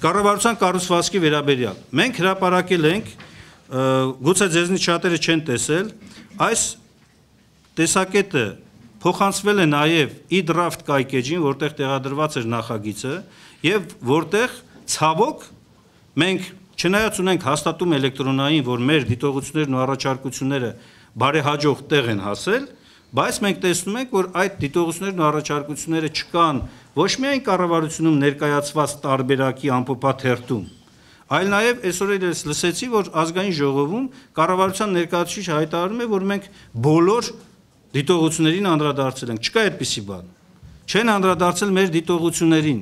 Կառավարության կառուցվածքի վերաբերյալ. Մենք հրապարակել ենք գուցե ձեզնից շատերը չեն տեսել այս տեսակետը փոխանցվել է նաև e-draft կայքեջին, որտեղ տեղադրված էր նախագիծը եւ որտեղ ցավոք մենք չնայած ունենք հաստատում էլեկտրոնային, որ մեր դիտողություններն ու առաջարկությունները բարեհաջող տեղ են հասել, բայց մենք տեսնում ենք, որ այդ դիտողություններն ու առաջարկությունները չկան ոչ միայն կառավարությունում ներկայացված տարբերակի ամփոփած հերթում, այլ նաև այսօր էլ լսեցի, որ ազգային ժողովում կառավարության ներկայացուցիչ հայտարարում է, որ մենք բոլոր դիտողություններին անդրադարձել ենք։ Չկա այդպիսի բան։ Չեն անդրադարձել մեր դիտողություններին,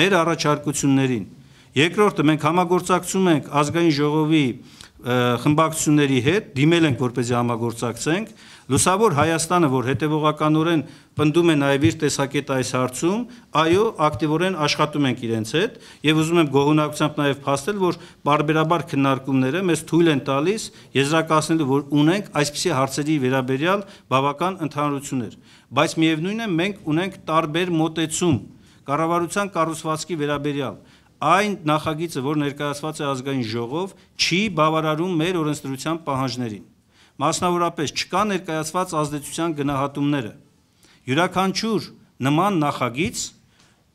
մեր առաջարկություններին։ Երկրորդը մենք համագործակցում ենք ազգային ժողովի խմբակցությունների հետ, դիմել ենք որպեսզի համագործակցենք, Լուսավոր Հայաստանը, որ հետևողականորեն պնդում է նաև իր տեսակետ այս հարցում, այո, ակտիվորեն աշխատում ենք իրենց հետ եւ ուզում եմ գողունակությամբ նաև փաստել, որ բարբերաբար քննարկումները մեզ թույլ են տալիս եզրակացնելու, որ ունենք այսպիսի հարցերի վերաբերյալ բավական ընդհանրություններ, բայց միևնույն է մենք ունենք տարբեր մոտեցում կառավարության կառուցվածքի վերաբերյալ այն նախագիծը, որ ներկայացված է ազգային ժողով, չի բավարարում մեր օրենսդրության պահանջներին մասնավորապես չկա ներկայացված ազդեցության գնահատումները։ Յուրաքանչյուր նման նախագիծ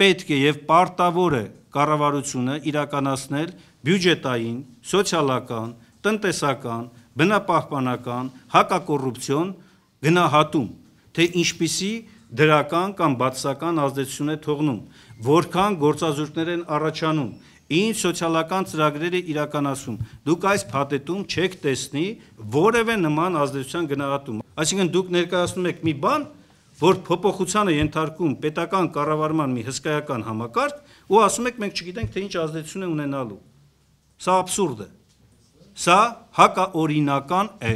պետք է եւ պարտավոր է կառավարությունը իրականացնել բյուջետային, սոցիալական, տնտեսական, բնապահպանական, հակակոռուպցիոն գնահատում, թե ինչպիսի դրական կամ բացասական ազդեցություն է թողնում, որքան գործազուրկներ են առաջանում, ինչ սոցիալական ծրագրեր է իրականացում։ Դուք այս փաթեթում չեք տեսնի որևէ նման ազդեցության գնահատում։ Այսինքն դուք ներկայացնում եք մի բան, որ փոփոխության է ենթարկում պետական կառավարման մի հսկայական համակարգ, ու ասում եք մենք չգիտենք թե ինչ ազդեցություն է ունենալու։ Սա абսուրդ է։ Սա հակաօրինական է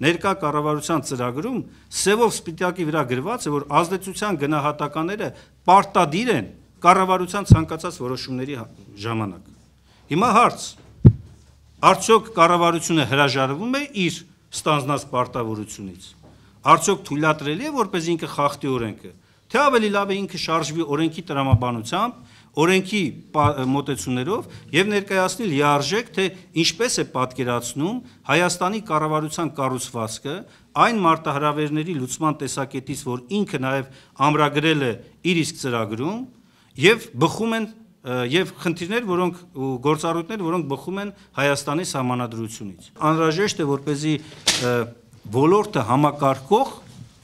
ներկա կառավարության ծրագրում սևով սպիտակի վրա գրված է, որ ազդեցության գնահատականները պարտադիր են կառավարության ցանկացած որոշումների հա- ժամանակ։ Հիմա հարց. արդյոք կառավարությունը հրաժարվում է իր ստանձնած պարտավորությունից։ Արդյոք թույլատրելի է, որպես ինքը խախտի օրենքը, թե ավելի լավ է ինքը շարժվի օրենքի տրամաբանությամբ, օրենքի մոտեցումներով եւ ներկայացնի լիարժեք, թե ինչպես է պատկերացնում Հայաստանի կառավարության կառուցվածքը այն մարտահրավերների լուծման տեսակետից, որ ինքը նաեւ ամրագրել է իր իսկ ծրագրում, եւ բխում են եւ խնդիրներ, որոնք ու գործառույթներ, որոնք բխում են Հայաստանի սահմանադրությունից։ Անհրաժեշտ է, որպեսզի ոլորտը համակարգող,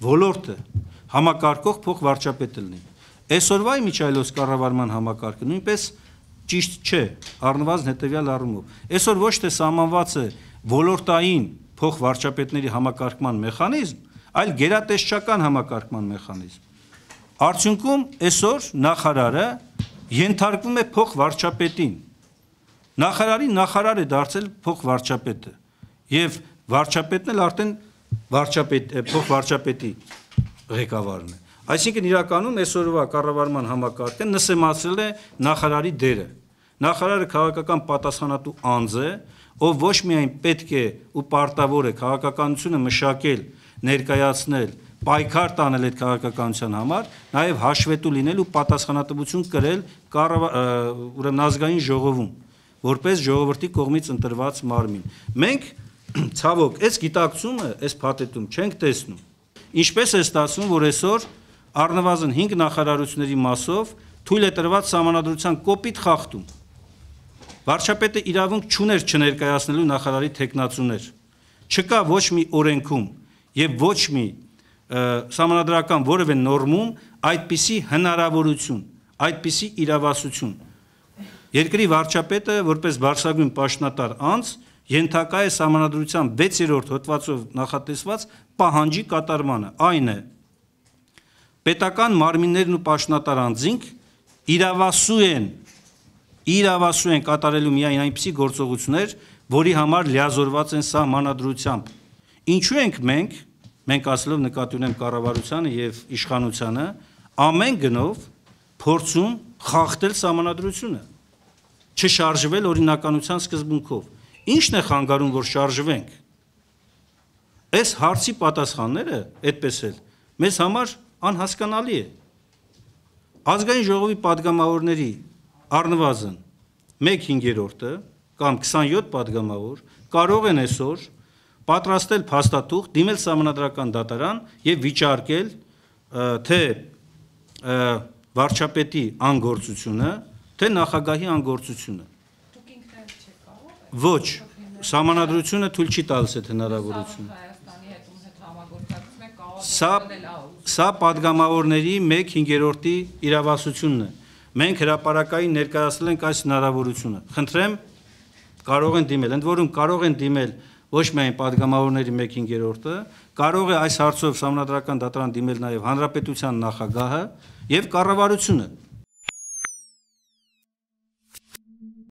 ոլորտը համակարգող փոխվարչապետ լինի։ Այսօրվա միջայլոց կառավարման համակարգը նույնպես ճիշտ չէ, առնվազն հետեւյալ առումով։ Այսօր ոչ թե սահմանված է ոլորտային փոխվարչապետների համակարգման մեխանիզմ, այլ գերատեսչական համակարգման մեխանիզմ։ Արդյունքում այսօր նախարարը ենթարկվում է փոխվարչապետին։ Նախարարի նախարար է դարձել փոխվարչապետը եւ վարչապետն էլ արդեն վարչապետ փոխվարչապետի ղեկավարն է։ Այսինքն իրականում այսօրվա կառավարման համակարգը նսեմացրել է նախարարի դերը։ Նախարարը քաղաքական պատասխանատու անձ է, ով ոչ միայն պետք է ու պարտավոր է քաղաքականությունը մշակել, ներկայացնել պայքար տանել այդ քաղաքականության համար, նաև հաշվետու լինել ու պատասխանատվություն կրել ուրեմն ազգային ժողովում, որպես ժողովրդի կողմից ընտրված մարմին։ Մենք ցավոք այս գիտակցումը այս փաթեթում չենք տեսնում։ Ինչպես է ստացվում, որ այսօր առնվազն 5 նախարարությունների մասով թույլ է տրված համանadrության կոպիտ խախտում։ Վարչապետը իրավունք չուներ չներկայացնելու նախարարի տեխնացուներ։ Չկա ոչ մի օրենքում եւ ոչ մի համանդրական որևէ նորմում այդպիսի հնարավորություն, այդպիսի իրավասություն։ Երկրի վարչապետը որպես բարձրագույն պաշտոնատար անձ ենթակա է համանդրության 6-րդ հոդվածով նախատեսված պահանջի կատարմանը։ Այն է պետական մարմիններն ու պաշտոնատար անձինք իրավասու են իրավասու են կատարելու միայն այնպիսի գործողություններ, որի համար լիազորված են սահմանադրությամբ։ Ինչու ենք մենք մենք ասելով նկատի ունեմ կառավարությանը եւ իշխանությանը ամեն գնով փորձում խախտել համանadrությունը չշարժվել օրինականության սկզբունքով ինչն է խանգարում որ շարժվենք այս հարցի պատասխանները այդպես էլ մեզ համար անհասկանալի է։ Ազգային ժողովի падգամավորների առնվազն 1/5-ը կամ 27 падգամավոր կարող են այսօր պատրաստել փաստաթուղթ, դիմել համանդրական դատարան եւ վիճարկել թե վարչապետի անգործությունը, թե նախագահի անգործությունը։ Ոչ, համանդրությունը թույլ չի տալիս այդ հնարավորությունը։ Սա սա падգամավորների 1/5-րդի իրավասությունն է։ Մենք հրաապարակային ներկայացրել ենք այս հնարավորությունը։ Խնդրեմ կարող են դիմել, ընդ որում կարող են դիմել ոչ միայն падգամավորների 1/5-րդը, կարող է այս հարցով համանդրական դատարան դիմել նաև հանրապետության նախագահը եւ կառավարությունը։